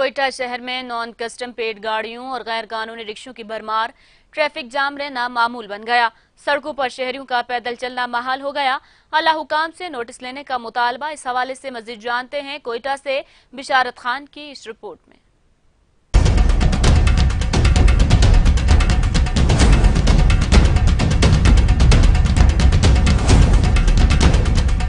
कोयटा शहर में non custom paid गाड़ियों और गैर कानूनी रिक्शों की भरमार ट्रैफ़िक जाम रहना मामूल बन गया। सड़कों पर शहरियों का पैदल चलना महाल हो गया। अला हुकाम से नोटिस लेने का मुतालबा, इस हवाले से मजीद जानते हैं कोयटा से बिशारत खान की इस रिपोर्ट में।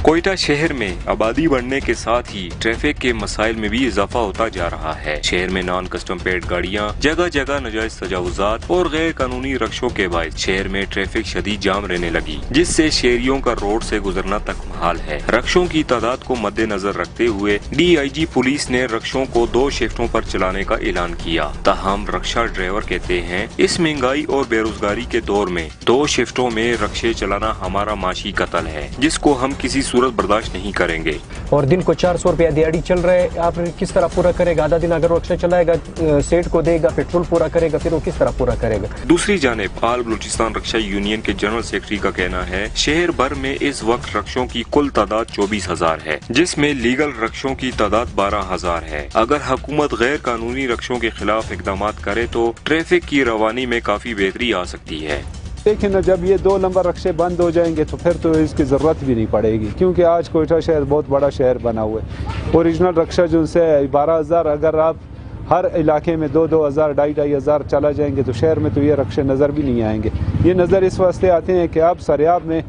कोयटा शहर में आबादी बढ़ने के साथ ही ट्रैफ़िक के मसाइल में भी इजाफा होता जा रहा है। शहर में नॉन कस्टम पेड गाड़ियाँ जगह जगह नजायज तजावजात और गैर कानूनी रक्षों के बाद शहर में ट्रैफ़िक शदीद जाम रहने लगी, जिससे शहरियों का रोड से गुजरना तक महाल है। रक्षों की तादाद को मद्देनजर रखते हुए डी पुलिस ने रक्षों को दो शिफ्टों पर चलाने का ऐलान किया। ताहम रक्षा ड्राइवर कहते हैं, इस महँगाई और बेरोजगारी के दौर में दो शिफ्टों में रक्षे चलाना हमारा माशी कतल है, जिसको हम किसी सूरत बर्दाश्त नहीं करेंगे। और दिन को चार सौ रुपया दिहाड़ी चल रहा है। आप किस तरह पूरा करेगा? आधा दिन अगर रक्षा चलाएगा सेठ को देगा पेट्रोल पूरा करेगा फिर वो किस तरह पूरा करेगा? दूसरी जानब आल बलूचिस्तान रक्षा यूनियन के जनरल सेक्रेटरी का कहना है शहर भर में इस वक्त रक्षों की कुल तादाद चौबीस हज़ार है जिसमें लीगल रक्षों की तादाद बारह हज़ार है। अगर हुकूमत गैर कानूनी रक्षों के खिलाफ इकदाम करे तो ट्रैफ़िक की रवानी में काफ़ी बेहतरी आ सकती है। देखिए ना, जब ये दो नंबर रक्शे बंद हो जाएँगे तो फिर तो इसकी ज़रूरत भी नहीं पड़ेगी, क्योंकि आज कोयटा शहर बहुत बड़ा शहर बना हुआ है। ओरिजिनल रक्शा जो से बारह हज़ार, अगर आप हर इलाके में दो दो हज़ार, ढाई ढाई हज़ार चला जाएँगे तो शहर में तो ये रक्शे नज़र भी नहीं आएँगे। ये नज़र इस वास्ते आते हैं कि आप सरियाब में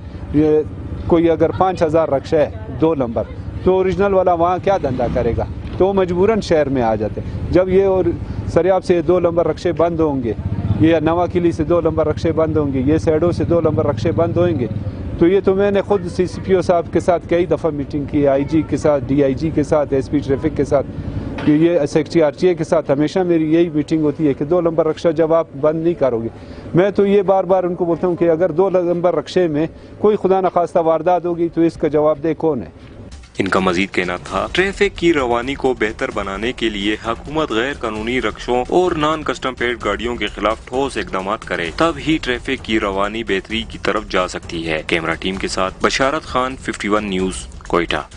कोई अगर पाँच हज़ार रक्षा है, दो नंबर तो ओरिजिनल वाला वहाँ क्या धंधा करेगा? तो मजबूरन शहर में आ जाते जब ये और सरियाब से दो नंबर रक्शे बंद होंगे ये नवा किली से दो नंबर रक्शे बंद होंगे, ये सैडो से दो नंबर रक्शे बंद होंगे। तो ये तो मैंने खुद सी सी पी ओ साहब के साथ कई दफ़ा मीटिंग की आई जी के साथ डी आई जी के साथ एस पी ट्रैफ़िक के साथ। ये सेक्रेटरी आर टी ए के साथ हमेशा मेरी यही मीटिंग होती है कि दो नंबर रक्षा जब आप बंद नहीं करोगे। मैं तो ये बार बार उनको बोलता हूँ कि अगर दो नंबर रक्षे में कोई खुदा न खास्ता वारदात होगी तो इसका जवाबदेह कौन है? इनका मजीद कहना था, ट्रैफ़िक की रवानी को बेहतर बनाने के लिए हुकूमत गैर कानूनी रक्षों और नॉन कस्टम पेड गाड़ियों के खिलाफ ठोस इकदाम करे, तब ही ट्रैफ़िक की रवानी बेहतरी की तरफ़ जा सकती है। कैमरा टीम के साथ बशारत खान, 51 न्यूज़, कोयटा।